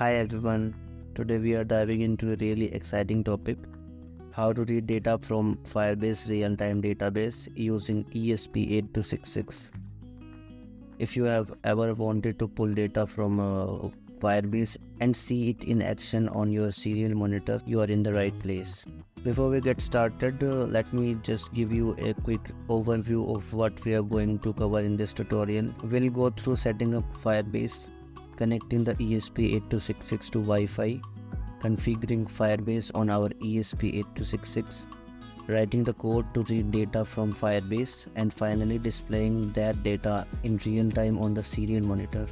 Hi everyone, today we are diving into a really exciting topic how to read data from Firebase real time database using ESP8266. If you have ever wanted to pull data from uh, Firebase and see it in action on your serial monitor, you are in the right place. Before we get started, uh, let me just give you a quick overview of what we are going to cover in this tutorial. We'll go through setting up Firebase, connecting the ESP8266 to Wi-Fi, configuring Firebase on our ESP8266, writing the code to read data from Firebase, and finally displaying that data in real time on the serial monitor.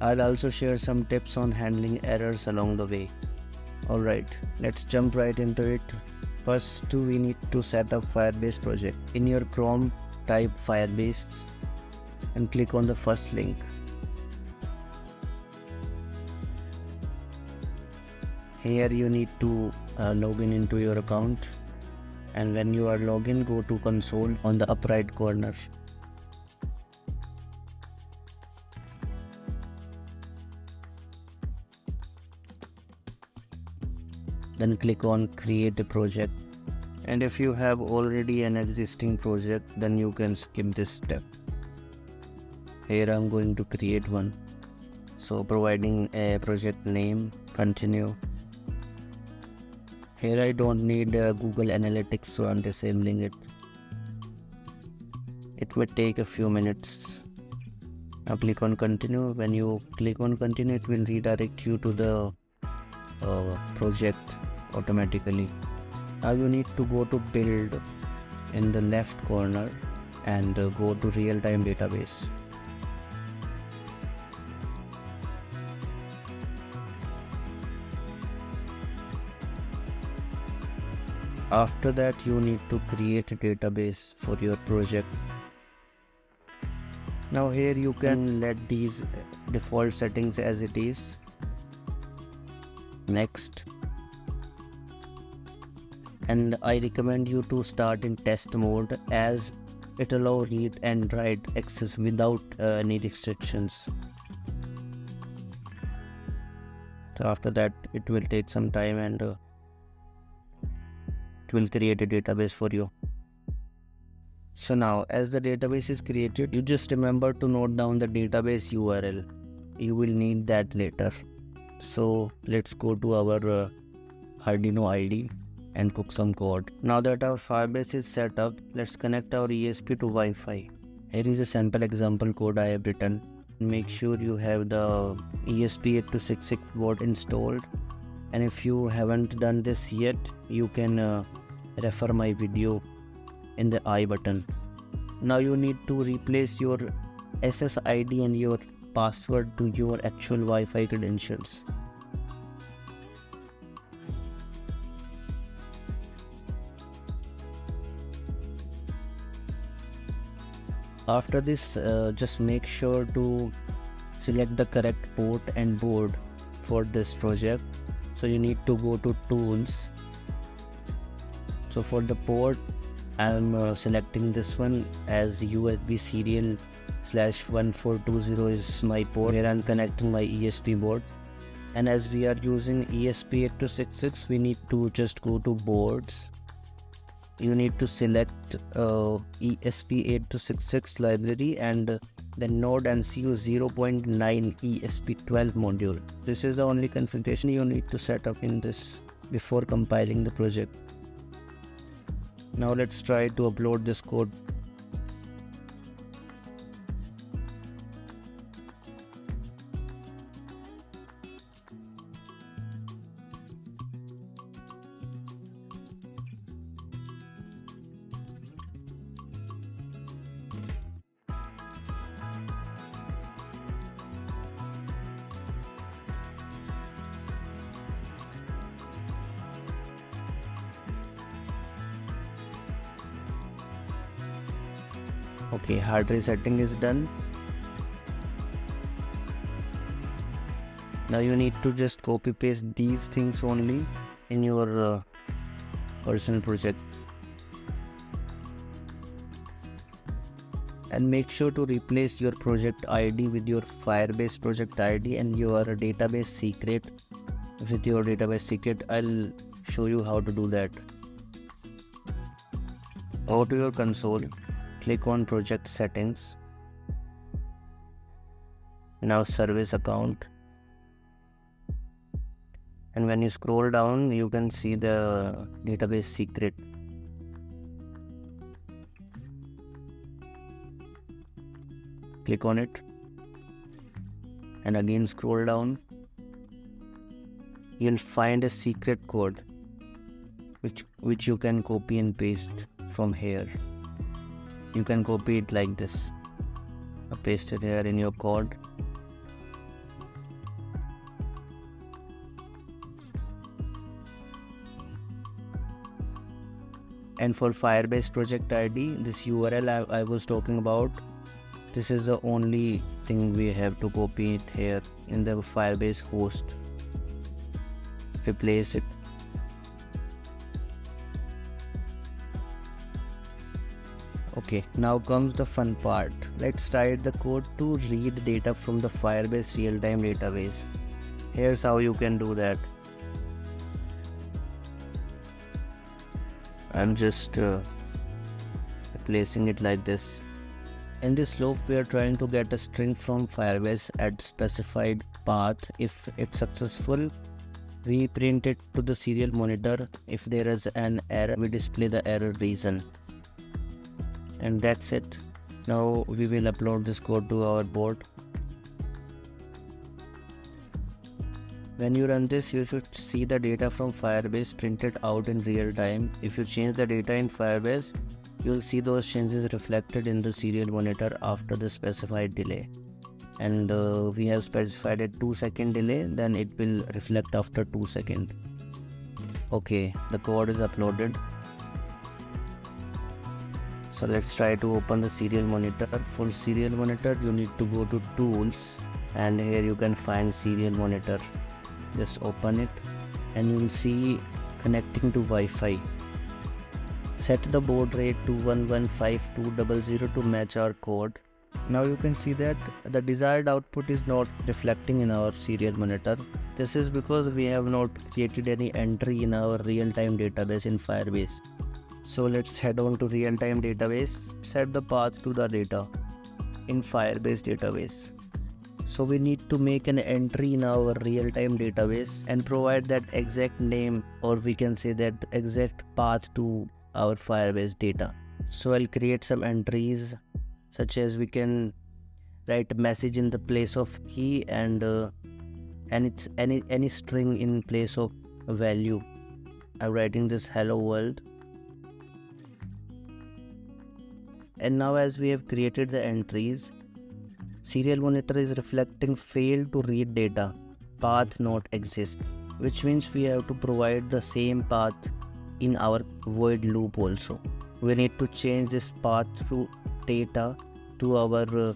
I'll also share some tips on handling errors along the way. Alright, let's jump right into it. First we need to set up Firebase project. In your Chrome, type Firebase and click on the first link. Here you need to uh, log in into your account. And when you are login go to console on the up right corner. then click on create a project. And if you have already an existing project then you can skip this step. Here I'm going to create one. So providing a project name continue here I don't need uh, Google Analytics so I'm disabling it. It will take a few minutes. Now click on continue. When you click on continue it will redirect you to the uh, project automatically. Now you need to go to build in the left corner and uh, go to real-time database after that you need to create a database for your project. Now here you can let these default settings as it is. Next. And I recommend you to start in test mode as it allows read and write access without uh, any restrictions. So after that it will take some time and uh, it will create a database for you. So now as the database is created you just remember to note down the database URL. You will need that later. So let's go to our uh, Arduino IDE and cook some code. Now that our Firebase is set up, let's connect our ESP to Wi-Fi. Here is a sample example code I have written. Make sure you have the ESP8266 board installed and if you haven't done this yet, you can uh, refer my video in the I button. Now you need to replace your SSID and your password to your actual Wi-Fi credentials. after this uh, just make sure to select the correct port and board for this project so you need to go to tools. So for the port I'm uh, selecting this one as USB serial slash 1420 is my port where I'm connecting my ESP board. And as we are using ESP8266 we need to just go to boards. You need to select uh, ESP8266 library and then node MCU 0.9 ESP12 module. This is the only configuration you need to set up in this before compiling the project. Now let's try to upload this code okay hard resetting is done now you need to just copy paste these things only in your uh, personal project and make sure to replace your project ID with your Firebase project ID and your database secret with your database secret. I'll show you how to do that. Go to your console, click on project settings. Now service account. And when you scroll down, you can see the database secret click on it and again scroll down you'll find a secret code which which you can copy and paste from here you can copy it like this. Paste it here in your code. And for firebase project id this url I, I was talking about this is the only thing we have to copy it here in the firebase host. Replace it okay now comes the fun part let's write the code to read data from the firebase real-time database here's how you can do that i'm just uh, placing it like this in this loop, we are trying to get a string from Firebase at specified path. If it's successful, we print it to the serial monitor. If there is an error, we display the error reason. And that's it. Now we will upload this code to our board. When you run this, you should see the data from Firebase printed out in real time. If you change the data in Firebase, you'll see those changes reflected in the serial monitor after the specified delay and uh, we have specified a 2 second delay then it will reflect after 2 second okay the code is uploaded so let's try to open the serial monitor for serial monitor you need to go to tools and here you can find serial monitor just open it and you will see connecting to Wi-Fi set the baud rate to 115200 to match our code. Now you can see that the desired output is not reflecting in our serial monitor. This is because we have not created any entry in our real-time database in Firebase. So let's head on to real-time database, set the path to the data in Firebase database. So we need to make an entry in our real-time database and provide that exact name or we can say that exact path to our firebase data. So i'll create some entries such as we can write a message in the place of key and uh, and it's any any string in place of value. I'm writing this hello world and now as we have created the entries serial monitor is reflecting failed to read data path not exist which means we have to provide the same path in our void loop also. We need to change this path through data to our uh,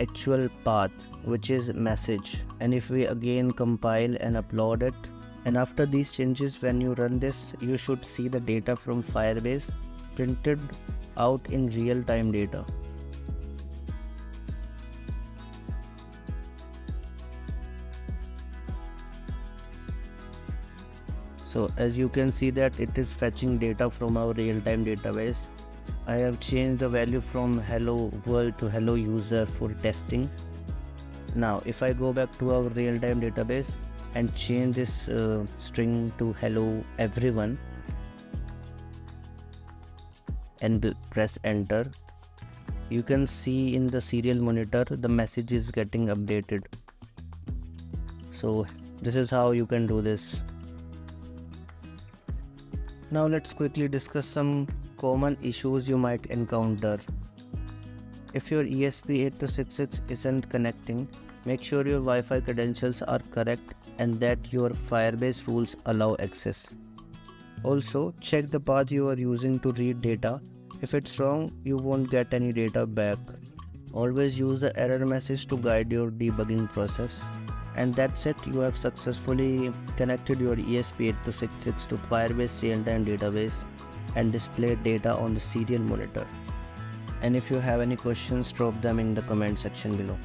actual path which is message. And if we again compile and upload it and after these changes when you run this you should see the data from firebase printed out in real time data. So as you can see that it is fetching data from our real-time database. I have changed the value from hello world to hello user for testing. Now if I go back to our real-time database and change this uh, string to hello everyone and press enter you can see in the serial monitor the message is getting updated so this is how you can do this now let's quickly discuss some common issues you might encounter. If your ESP8266 isn't connecting, make sure your Wi-Fi credentials are correct and that your Firebase rules allow access. Also, check the path you are using to read data. If it's wrong, you won't get any data back. Always use the error message to guide your debugging process and that's it you have successfully connected your ESP8266 to Firebase real-time database and displayed data on the serial monitor. And if you have any questions, drop them in the comment section below.